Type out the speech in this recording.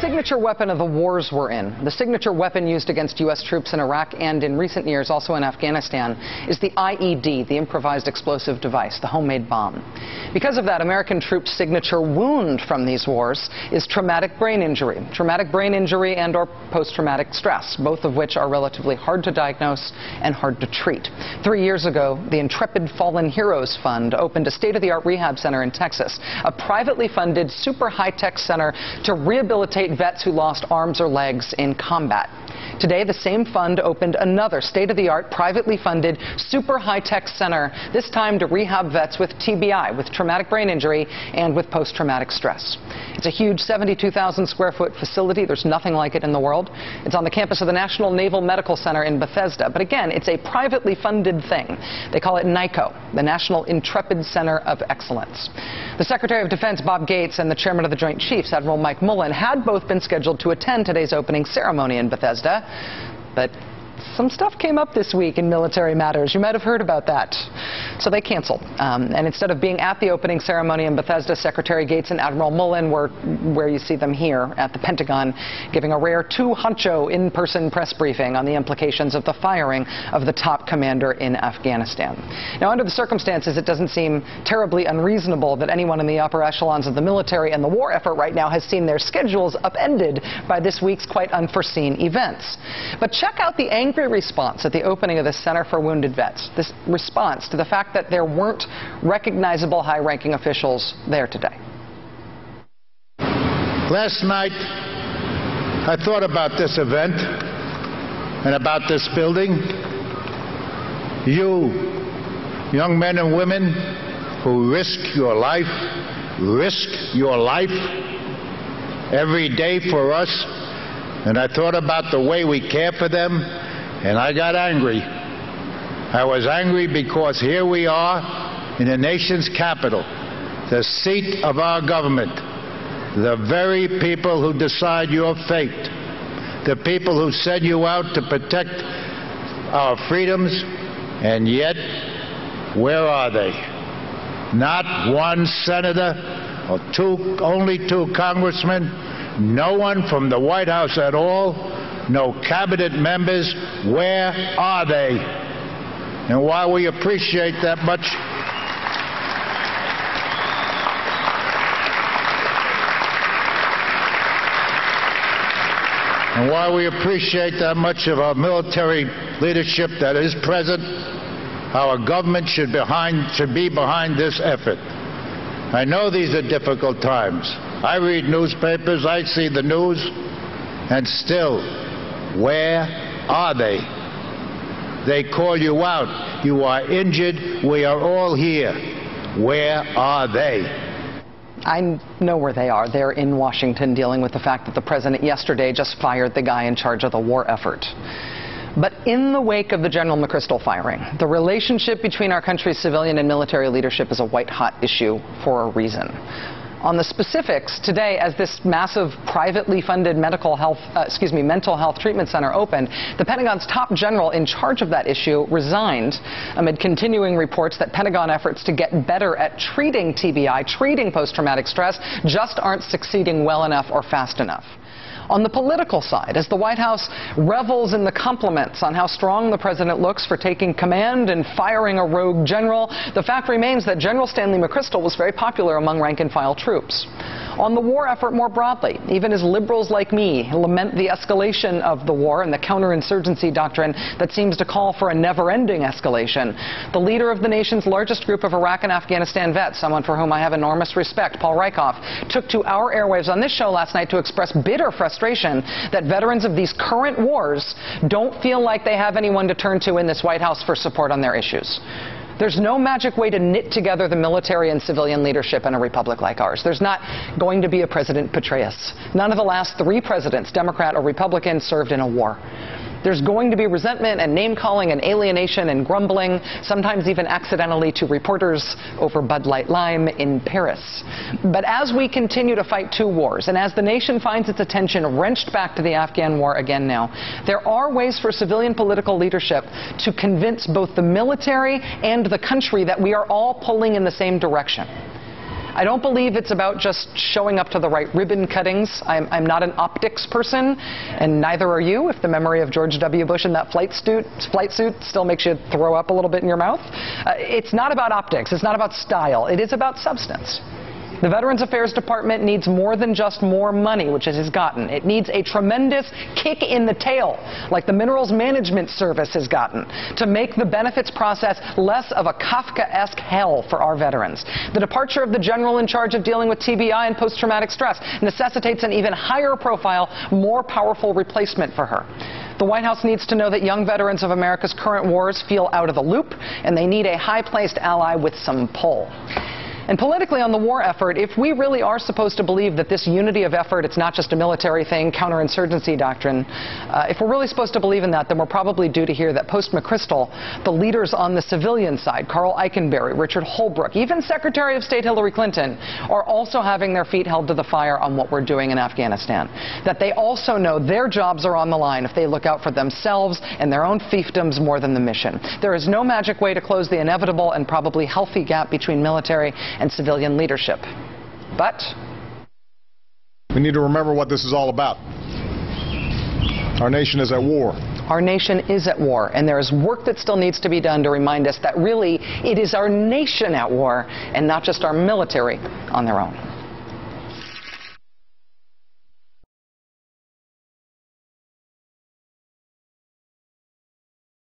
signature weapon of the wars we're in, the signature weapon used against U.S. troops in Iraq and in recent years also in Afghanistan, is the IED, the improvised explosive device, the homemade bomb. Because of that, American troops' signature wound from these wars is traumatic brain injury. Traumatic brain injury and or post-traumatic stress, both of which are relatively hard to diagnose and hard to treat. Three years ago, the Intrepid Fallen Heroes Fund opened a state-of-the-art rehab center in Texas, a privately funded, super high-tech center to rehabilitate vets who lost arms or legs in combat. Today, the same fund opened another state-of-the-art, privately funded, super high-tech center, this time to rehab vets with TBI, with traumatic brain injury, and with post-traumatic stress. It's a huge 72,000 square foot facility. There's nothing like it in the world. It's on the campus of the National Naval Medical Center in Bethesda. But again, it's a privately funded thing. They call it NICoE, the National Intrepid Center of Excellence. The Secretary of Defense, Bob Gates, and the Chairman of the Joint Chiefs, Admiral Mike Mullen, had both been scheduled to attend today's opening ceremony in Bethesda. But some stuff came up this week in military matters. You might have heard about that. So they canceled. Um, and instead of being at the opening ceremony in Bethesda, Secretary Gates and Admiral Mullen were where you see them here at the Pentagon, giving a rare two honcho in person press briefing on the implications of the firing of the top commander in Afghanistan. Now, under the circumstances, it doesn't seem terribly unreasonable that anyone in the upper echelons of the military and the war effort right now has seen their schedules upended by this week's quite unforeseen events. But check out the angry response at the opening of the Center for Wounded Vets. This response to the fact that there weren't recognizable high ranking officials there today. Last night, I thought about this event and about this building. You, young men and women who risk your life, risk your life every day for us. And I thought about the way we care for them, and I got angry. I was angry because here we are in the nation's capital, the seat of our government, the very people who decide your fate, the people who send you out to protect our freedoms, and yet, where are they? Not one senator or two, only two congressmen, no one from the White House at all, no cabinet members. Where are they? And while we appreciate that much, and while we appreciate that much of our military leadership that is present, our government should, behind, should be behind this effort. I know these are difficult times. I read newspapers, I see the news, and still, where are they? They call you out. You are injured. We are all here. Where are they? I know where they are. They're in Washington dealing with the fact that the president yesterday just fired the guy in charge of the war effort. But in the wake of the General McChrystal firing, the relationship between our country's civilian and military leadership is a white hot issue for a reason on the specifics today as this massive privately funded medical health, uh, excuse me, mental health treatment center opened. The Pentagon's top general in charge of that issue resigned amid continuing reports that Pentagon efforts to get better at treating TBI, treating post-traumatic stress, just aren't succeeding well enough or fast enough. On the political side, as the White House revels in the compliments on how strong the president looks for taking command and firing a rogue general, the fact remains that General Stanley McChrystal was very popular among rank and file troops on the war effort more broadly, even as liberals like me lament the escalation of the war and the counterinsurgency doctrine that seems to call for a never-ending escalation. The leader of the nation's largest group of Iraq and Afghanistan vets, someone for whom I have enormous respect, Paul Rieckhoff, took to our airwaves on this show last night to express bitter frustration that veterans of these current wars don't feel like they have anyone to turn to in this White House for support on their issues. There's no magic way to knit together the military and civilian leadership in a republic like ours. There's not going to be a President Petraeus. None of the last three presidents, Democrat or Republican, served in a war. There's going to be resentment and name calling and alienation and grumbling, sometimes even accidentally to reporters over Bud Light Lime in Paris. But as we continue to fight two wars, and as the nation finds its attention wrenched back to the Afghan war again now, there are ways for civilian political leadership to convince both the military and the country that we are all pulling in the same direction. I don't believe it's about just showing up to the right ribbon cuttings. I'm, I'm not an optics person, and neither are you. If the memory of George W. Bush in that flight suit, flight suit still makes you throw up a little bit in your mouth, uh, it's not about optics. It's not about style. It is about substance. The Veterans Affairs Department needs more than just more money, which it has gotten. It needs a tremendous kick in the tail, like the Minerals Management Service has gotten, to make the benefits process less of a Kafka-esque hell for our veterans. The departure of the general in charge of dealing with TBI and post-traumatic stress necessitates an even higher profile, more powerful replacement for her. The White House needs to know that young veterans of America's current wars feel out of the loop, and they need a high-placed ally with some pull. And politically on the war effort, if we really are supposed to believe that this unity of effort, it's not just a military thing, counterinsurgency doctrine, uh, if we're really supposed to believe in that, then we're probably due to hear that post-McChrystal, the leaders on the civilian side, Karl Eikenberry, Richard Holbrooke, even Secretary of State Hillary Clinton, are also having their feet held to the fire on what we're doing in Afghanistan. That they also know their jobs are on the line if they look out for themselves and their own fiefdoms more than the mission. There is no magic way to close the inevitable and probably healthy gap between military and civilian leadership. But we need to remember what this is all about. Our nation is at war. Our nation is at war, and there is work that still needs to be done to remind us that really it is our nation at war and not just our military on their own.